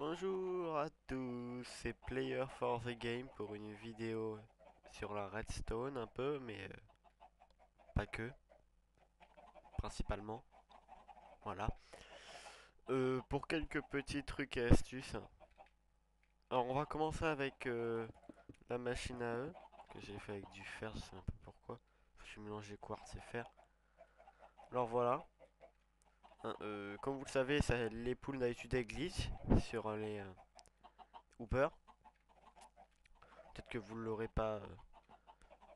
Bonjour à tous, c'est Player for the Game pour une vidéo sur la redstone un peu, mais euh, pas que, principalement. Voilà. Euh, pour quelques petits trucs et astuces. Alors on va commencer avec euh, la machine à eux, que j'ai fait avec du fer, je sais un peu pourquoi. Je suis mélangé quartz et fer. Alors voilà. Hein, euh, comme vous le savez, les poules d'habitude elles glitch sur les euh, Peut-être que vous ne l'aurez pas euh,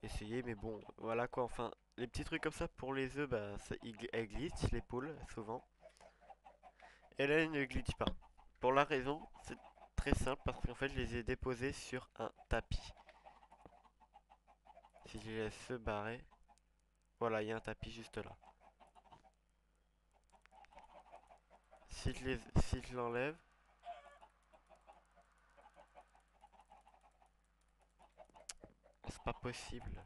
essayé, mais bon, voilà quoi. Enfin, les petits trucs comme ça pour les œufs, bah, ça, elles glitch, les poules, souvent. Et là, elles ne glitch pas. Pour la raison, c'est très simple, parce qu'en fait, je les ai déposés sur un tapis. Si je les laisse se barrer, voilà, il y a un tapis juste là. Si je les, si je l'enlève, c'est pas possible.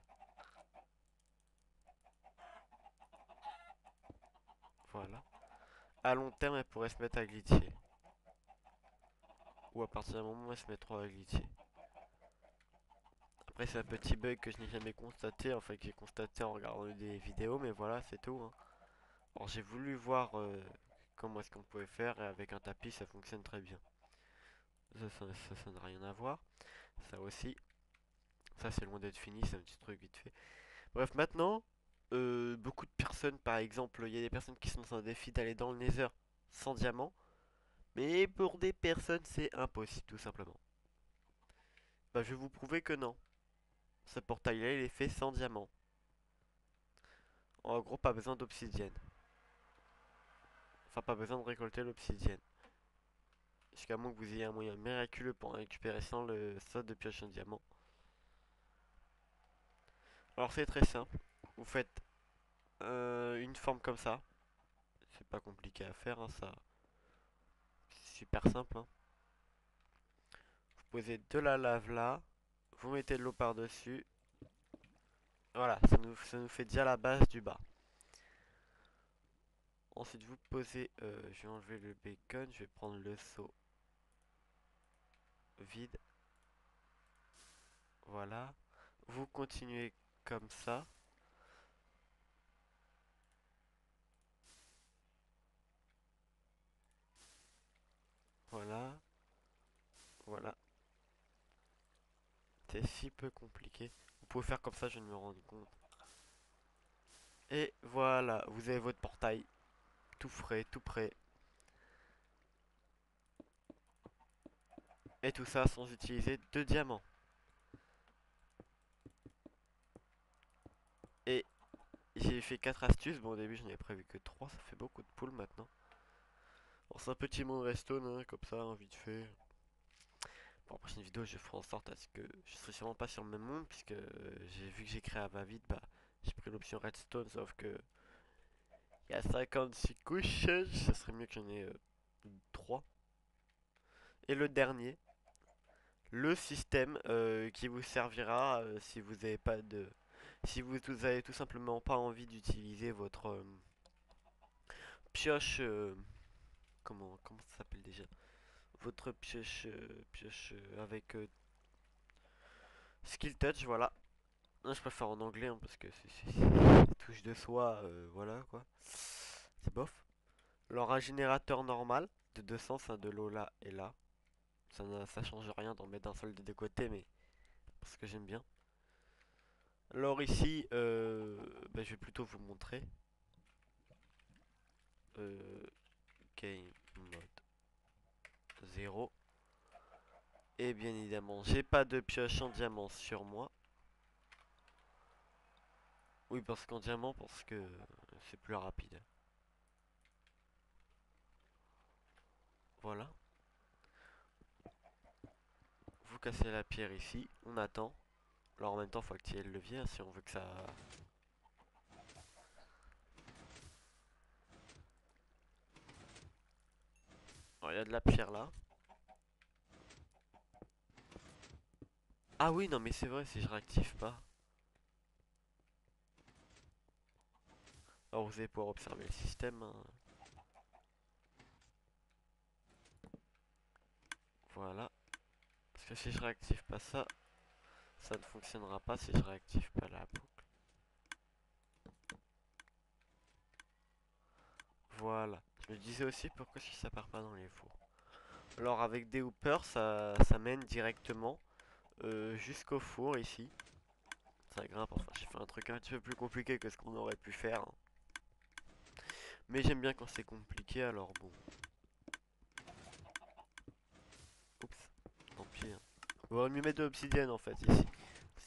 Voilà. À long terme, elle pourrait se mettre à glitcher. Ou à partir d'un moment, elle se mettra à glitcher. Après, c'est un petit bug que je n'ai jamais constaté, enfin que j'ai constaté en regardant des vidéos, mais voilà, c'est tout. Hein. Alors, j'ai voulu voir euh, comment est-ce qu'on pouvait faire avec un tapis ça fonctionne très bien. Ça, ça, n'a rien à voir. Ça aussi. Ça c'est loin d'être fini, c'est un petit truc vite fait. Bref, maintenant, euh, beaucoup de personnes, par exemple, il y a des personnes qui sont dans un défi d'aller dans le Nether sans diamant. Mais pour des personnes, c'est impossible, tout simplement. Bah, je vais vous prouver que non. Ce portail-là, il est fait sans diamant. En gros, pas besoin d'obsidienne. Enfin, pas besoin de récolter l'obsidienne. Jusqu'à moins que vous ayez un moyen miraculeux pour récupérer sans le saut de pioche en diamant. Alors c'est très simple. Vous faites euh, une forme comme ça. C'est pas compliqué à faire, hein, ça. C'est super simple. Hein. Vous posez de la lave là. Vous mettez de l'eau par-dessus. Voilà, ça nous fait déjà la base du bas. Ensuite, vous posez, euh, je vais enlever le bacon, je vais prendre le seau vide. Voilà. Vous continuez comme ça. Voilà. Voilà. C'est si peu compliqué. Vous pouvez faire comme ça, je ne me rends compte. Et voilà, vous avez votre portail tout frais, tout prêt. Et tout ça sans utiliser de diamants. Et j'ai fait 4 astuces. Bon, au début, je n'avais prévu que 3. Ça fait beaucoup de poules maintenant. C'est un petit monde redstone, comme ça, hein, vite fait. Pour la prochaine vidéo, je ferai en sorte à ce que je serai sûrement pas sur le même monde, puisque j'ai vu que j'ai créé à va vite, bah, j'ai pris l'option redstone, sauf que il y a 56 couches, ce serait mieux que j'en ai 3. Euh, Et le dernier, le système euh, qui vous servira euh, si vous n'avez pas de... Si vous, avez tout simplement pas envie d'utiliser votre pioche... comment, comment ça s'appelle déjà? Votre pioche, pioche avec skill touch, voilà je préfère en anglais hein, parce que c'est touche de soie, euh, voilà quoi. C'est bof. Alors un générateur normal de 200, ça de l'eau là et là. Ça, ça change rien d'en mettre un seul des deux côtés, mais parce que j'aime bien. Alors ici, euh, ben, je vais plutôt vous montrer. Euh, game mode 0. Et bien évidemment, j'ai pas de pioche en diamant sur moi. Oui, parce qu'en diamant, parce que c'est plus rapide. Voilà. Vous cassez la pierre ici, on attend. Alors en même temps, faut activer le levier hein, si on veut que ça... il y a de la pierre là. Ah oui, non mais c'est vrai, si je réactive pas. Alors vous allez pouvoir observer le système. Hein. Voilà. Parce que si je réactive pas ça, ça ne fonctionnera pas si je réactive pas la boucle. Voilà. Je me disais aussi pourquoi si ça part pas dans les fours. Alors avec des hoopers, ça, ça mène directement euh, jusqu'au four ici. Ça grimpe, enfin j'ai fait un truc un petit peu plus compliqué que ce qu'on aurait pu faire. hein. Mais j'aime bien quand c'est compliqué, alors bon. Oups, tant pis. Hein. On aurait mieux mettre de l'obsidienne en fait ici.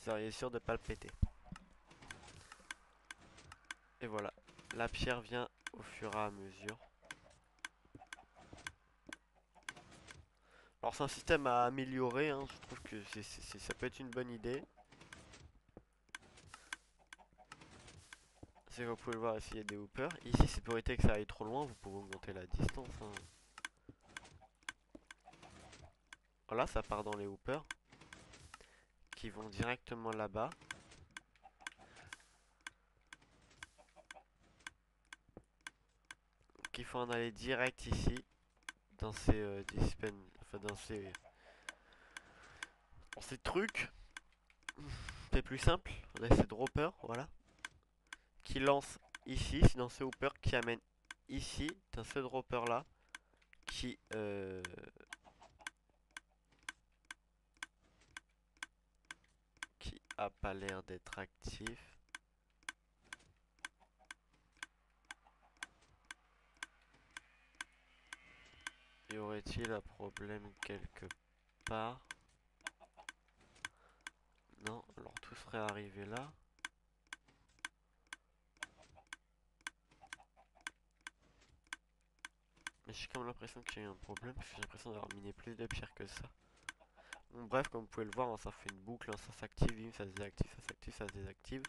Seriez sûr de pas le péter. Et voilà, la pierre vient au fur et à mesure. Alors c'est un système à améliorer, hein. je trouve que ça peut être une bonne idée. Vous pouvez le voir ici, il y a des hoopers. Ici, c'est pour éviter que ça aille trop loin, vous pouvez augmenter la distance. hein. Voilà, ça part dans les hoopers. Qui vont directement là-bas. Qu'il faut en aller direct ici. Dans ces euh, dispen... Enfin, dans ces... Dans ces trucs. C'est plus simple. On a ces droppers, voilà qui lance ici, c'est ce hopper qui amène ici, dans ce dropper là, qui euh, qui a pas l'air d'être actif. Y aurait-il un problème quelque part? Non, alors tout serait arrivé là. J'ai comme l'impression qu'il y a eu un problème parce que j'ai l'impression d'avoir miné plus de pierres que ça. Bref, comme vous pouvez le voir, hein, ça fait une boucle, hein, ça s'active, ça se désactive, ça s'active, ça se désactive.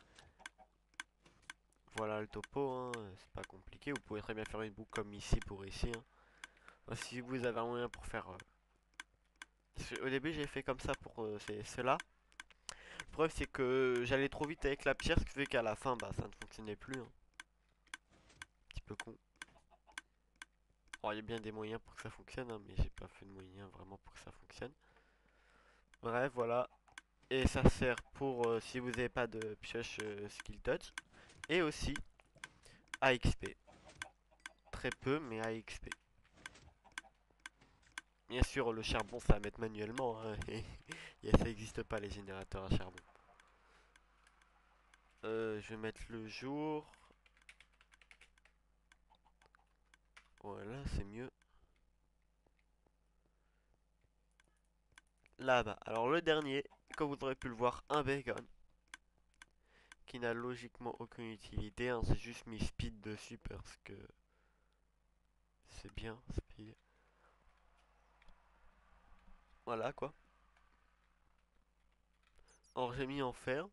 Voilà le topo, hein, c'est pas compliqué. Vous pouvez très bien faire une boucle comme ici pour ici. si vous avez un moyen pour faire... euh, Au début j'ai fait comme ça pour cela. Le problème c'est que j'allais trop vite avec la pierre, ce qui fait qu'à la fin bah ça ne fonctionnait plus. Un petit peu con. Alors, il y a bien des moyens pour que ça fonctionne, hein, mais j'ai pas fait de moyens vraiment pour que ça fonctionne. Bref, voilà. Et ça sert pour euh, si vous n'avez pas de pioche euh, skill touch. Et aussi à XP. Très peu, mais à XP. Bien sûr, le charbon, ça à mettre manuellement. hein, et ça n'existe pas les générateurs à charbon. Euh, je vais mettre le jour. Voilà, c'est mieux. Là-bas. Alors le dernier, comme vous aurez pu le voir, un bacon. Qui n'a logiquement aucune utilité. hein, c'est juste mis speed dessus parce que c'est bien speed. Voilà quoi. Alors j'ai mis en fer.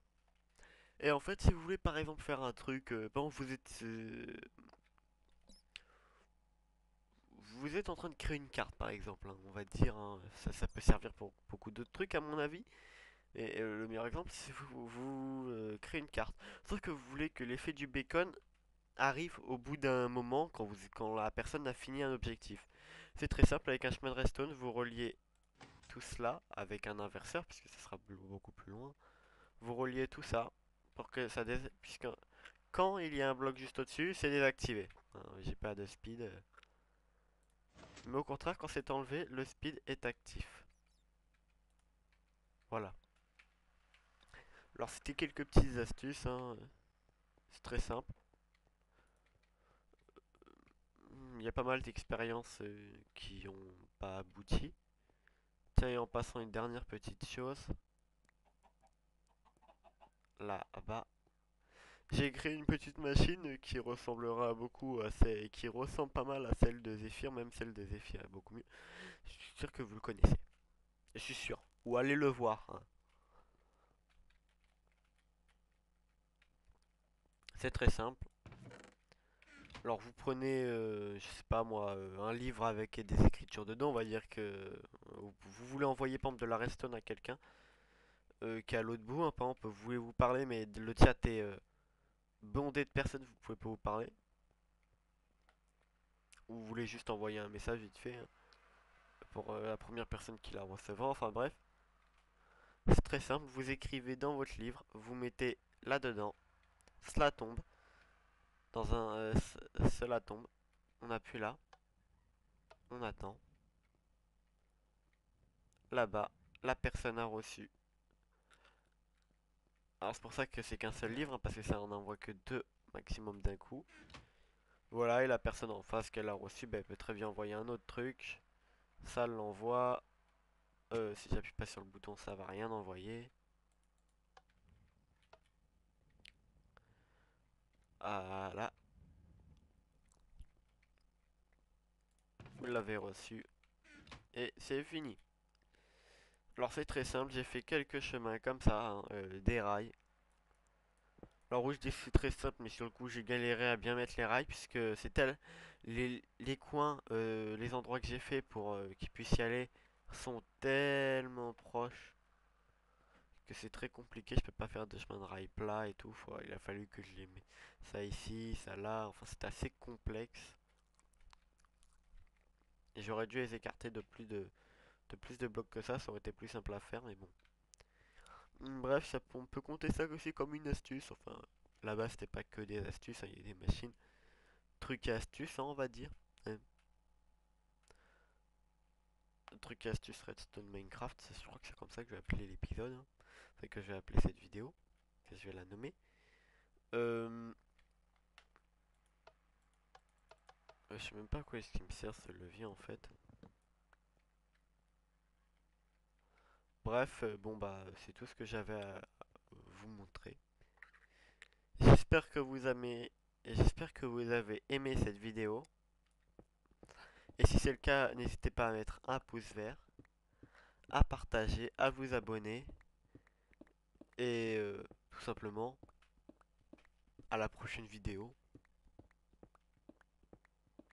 Et en fait, si vous voulez par exemple faire un truc, euh, bon, vous êtes, euh, vous êtes en train de créer une carte par exemple, hein, on va dire, hein, ça, ça peut servir pour beaucoup d'autres trucs à mon avis. Et euh, le meilleur exemple, c'est vous, vous euh, créez une carte. Sauf que vous voulez que l'effet du bacon arrive au bout d'un moment quand, vous, quand la personne a fini un objectif. C'est très simple, avec un chemin de redstone, vous reliez tout cela avec un inverseur, puisque ça sera beaucoup plus loin. Vous reliez tout ça pour que ça puisque quand il y a un bloc juste au-dessus, c'est désactivé. Hein, J'ai pas de speed. Mais au contraire, quand c'est enlevé, le speed est actif. Voilà. Alors c'était quelques petites astuces, hein. C'est très simple. Il y a pas mal d'expériences euh, qui ont pas abouti. Tiens, et en passant une dernière petite chose. Là-bas. J'ai créé une petite machine qui ressemblera beaucoup à celle, qui ressemble pas mal à celle de Zephyr, même celle de Zephyr est beaucoup mieux. Je suis sûr que vous le connaissez. Je suis sûr. Ou allez le voir. hein. C'est très simple. Alors vous prenez, euh, je sais pas moi, euh, un livre avec des écritures dedans, on va dire que euh, vous, voulez envoyer par exemple de la redstone à quelqu'un euh, qui est à l'autre bout, hein, par exemple vous voulez vous parler mais le chat est bondé de personnes, vous pouvez pas vous parler. Ou vous voulez juste envoyer un message vite fait. hein. pour euh, la première personne qui la recevra. Enfin bref. C'est très simple, vous écrivez dans votre livre, vous mettez là-dedans, cela tombe, dans un euh, ce- cela tombe, on appuie là, on attend. Là-bas, la personne a reçu. Alors c'est pour ça que c'est qu'un seul livre, hein, parce que ça en envoie que deux maximum d'un coup. Voilà, et la personne en face qu'elle a reçu, ben, elle peut très bien envoyer un autre truc. Ça l'envoie. Euh, si j'appuie pas sur le bouton, ça va rien envoyer. Voilà. Vous l'avez reçu. Et c'est fini. Alors c'est très simple, j'ai fait quelques chemins comme ça, hein, euh, des rails. Alors oui, je dis c'est très simple, mais sur le coup j'ai galéré à bien mettre les rails, puisque c'est tel... Les, les coins, euh, les endroits que j'ai fait pour euh, qu'ils puissent y aller sont tellement proches que c'est très compliqué, je peux pas faire de chemin de rail plat et tout, il a fallu que je les mette ça ici, ça là, enfin c'est assez complexe. J'aurais dû les écarter de plus de, de plus de blocs que ça, ça aurait été plus simple à faire, mais bon. Hum, Bref, ça, on peut compter ça aussi comme une astuce, enfin là-bas c'était pas que des astuces, hein, il y a des machines, trucs et astuces hein, on va dire. hein. Trucs et astuces Redstone Minecraft, c'est- je crois que c'est comme ça que je vais appeler l'épisode, hein. Enfin, que je vais appeler cette vidéo, que je vais la nommer. Euh, je sais même pas à quoi est-ce qu'il me sert ce levier en fait. Bref, euh, bon bah c'est tout ce que j'avais à vous montrer. J'espère que vous avez, j'espère que vous avez aimé cette vidéo. Et si c'est le cas, n'hésitez pas à mettre un pouce vert, à partager, à vous abonner. Et euh, tout simplement, à la prochaine vidéo.